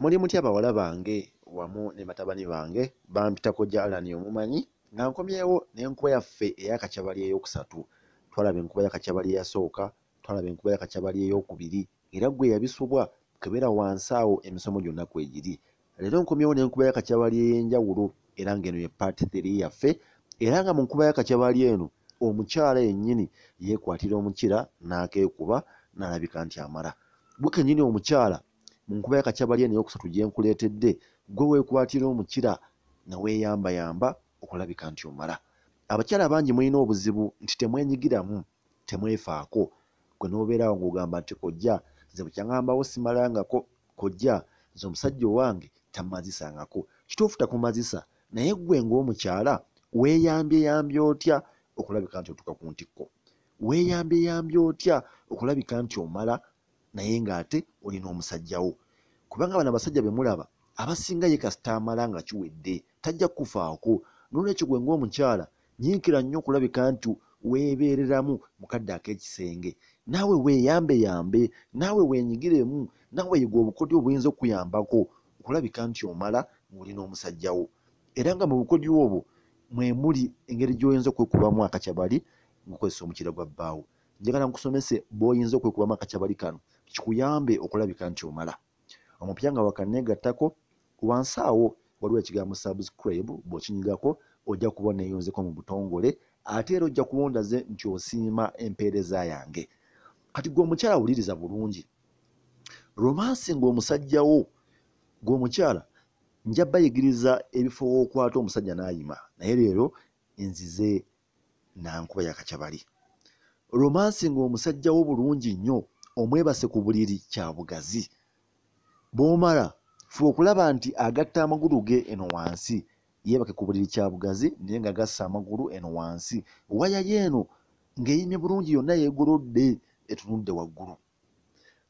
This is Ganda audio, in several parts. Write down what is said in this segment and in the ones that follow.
muli mutya bawala bange wamu ne batabani bange bampitako jalani omumanyi nga nkomyewo n'enkuba yaffe eyakacyabali eyokusatu. Twalaba enkuba yakacyabali eyasooka twalaba enkuba yakacyabali eyokubiri era gwe yabisubwa kebera wansi awo emisomo gyonna kwegiri leero nkomyewo n'enkuba yakacyabali ey'enjawulo era ng'eno ye paati teri yaffe era nga mu nkuba yakacyabali eno omukyala yennyini yeekwatira omukira n'akeekuba n'alabika nti amala. Gwe kennyini omukyala mu nkuba yakacyabali eno eyokusatu gye nkuleetedde gwe weekwatira omukira ne weeyambayamba okulabika nti omala. Abakyala bangi mulina obuzibu nti temwenyigiramu temwefaako. Gwe n'obeeraawo ng'ogamba nti kojja nze bukyaŋambawo simalangako kojja nze omusajja owange tammazisangako. Kituufu takumazisa naye ggwe ng'omukyala weeyambyeyambye otya okulabika nti otuuka ku ntikko? Weeyambyeyambye otya okulabika nti omala naye ng'ate olina omusajjawo kubanga bano abasajja be mulaba abasinga ye kasita amala nga kiwedde tajja kukufaako. N'olwekyo gwe ng'omukyala nyiikira nnyo okulabika nti weebeereramu mukadde ak'ekisenge. Naawe weeyambeyambe naawe weenyigiremu naawe yiga obukodyo obuyinza okuyambako okulabika nti omala ng'olina omusajjawo era nga mu bukodyo obwo mwe muli engeri gy'oyinza okwekubamu akacyabali ng'okozesa omukira gwa bbaawo. Njagala nkusomese bw'oyinza okwekubamu akacyabali kano kikuyambe okulabika nti omala. Omupya nga wakanneegattako wansi awo waliwo ekigambo subscribe bw'okinyigako ojja kuba neeyonzeko mu butongole ate era ojja kuwondaze nti osiima empeereza yange. Kati gwe omukyala wuliriza bulungi. Romansi ng'omusajjawo gw'omukyala nja bayigiriza ebifo wookwata omusajja n'ayima. Naye leero nzize nankuba yakacyabali romansi ng'omusajjawo bulungi nnyo omwebase ku buliri kya bugazi. Bw'omala fuba okulaba nti agatta amagulu ge eno wansi yeebake ku buliri kya bugazi naye nga gassa amagulu eno wansi. Waya ye eno ng'eyimye bulungi yonna yeegolodde etunudde waggulu.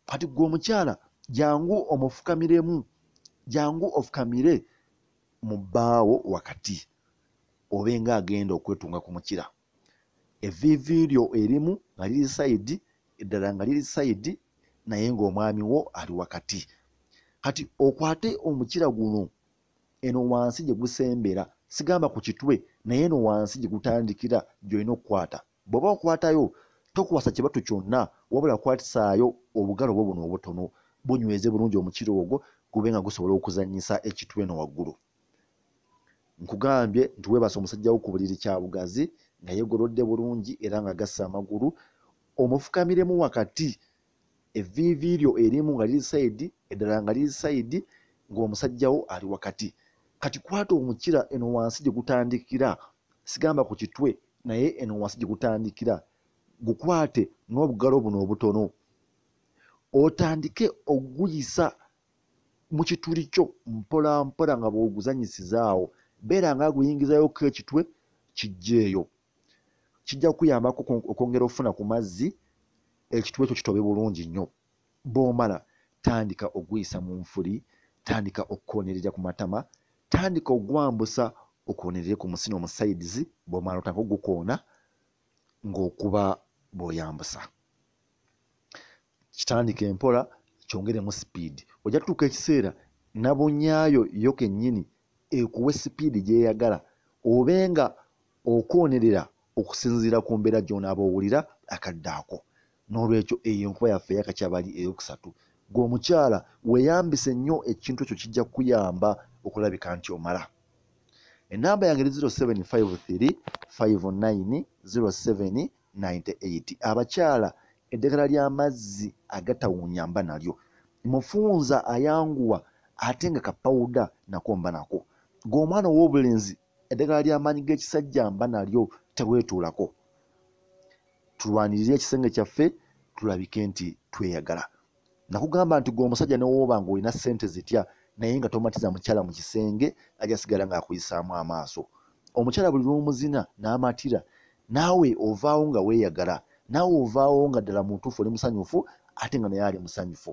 Kati gwe omukyala jangu omufukamiremu jangu ofukamire mu bbaawo wakati obe nga agenda okwetunga ku mukira. Evviivi lyo erimu nga liri sayidi eddala nga liri sayidi naye ng'omwami wo ali wakati. Kati okwate omukira guno eno wansi gye gusembera sigamba ku kitwe naye eno wansi gye gutandikira gy'olina okukwata. Bw'oba okwatayo tokwasa kibatu kyonna wabula kwatisaayo obugalo bwo buno obutono bunyweze bulungi omukira ogwo gube nga gusobola okuzannyisa ekitwe eno waggulu. Nkugambye nti weebasa omusajjawo ku buliri kya bugazi nga yeegolodde bulungi era nga gassa amagulu omufukamiremu wakati evviivi lyo erimu nga liri sayidi eddala nga liri sayidi ng'omusajjawo ali wakati. Kati kwata omukira eno wansi gye gutandikira sigamba ku kitwe naye eno wansi gye gutandikira gukwate n'obugalo buno obutono. Otandike oguyisa mu kituli kyo mpola mpola nga bw'oguzannyisizaawo beera nga aguyingizayoko ekitwe kijjeeyo kijja kukuyambako okwongera okufuna ku mazzi ekitwe ekyo kitobe bulungi nnyo. Bw'omala tandika oguyisa mu nfuli tandika okukoonerera ku matama tandika ogwambusa okoonerere ku musino mu sides bw'omala otandika ogukoona ng'okuba bw'oyambusa. Kitandika empola kyongeremu sipiidi ojja tutuuka ekiseera nabonyaayo yo kennyini ekuwe sipiidi gyeyagala obenga okwonerera okusinziira ku mbeera gy'onaaba owulira akadde ako n'olwekyo eyo enkuba yaffe eyakacyabali eyokusatu. Gwe omukyala weeyambise nnyo ekintu ekyo kijja kukuyamba okulabika nti omala. Enamba yange eri 0753 59 0798 abakyala eddagala ly'amazzi agatawunya mba nalyo. Mufunza ayanguwa ate nga kapawuda nako mba nako. Ng'omwana ow'obulenzi eddagala ly'amaanyi g'ekisajja mba nalyo teweetuulako. Tulwanirire ekisenge kyaffe tulabike nti tweyagala. Nakugamba nti gwe omusajja newooba ng'olina ssente zitya naye nga tomatiza mukyala mu kisenge ajasigala ng'akuyisaamu amaaso. Omukyala buli lw'omuzina n'amatira naawe ovaawo nga weeyagala naawe ovaawo nga ddala mu ntuufu oli musanyufu ate nga naye ali musanyufu.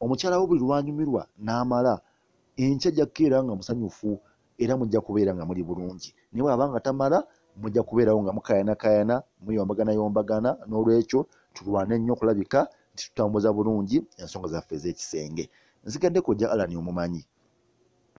Omukyala wo buli lwanyumirwa n'amala enkya ajja kukeera nga musanyufu era mujja kubeera nga muli bulungi. Naye bw'aba nga tamala mujja kubeerawo nga mukayanakayana muyombaganayombagana n'olwekyo tulwane nnyo okulabika nti tutambuza bulungi ensonga zaffe ez'ekisenge. Nsigadde kojja alani omumanyi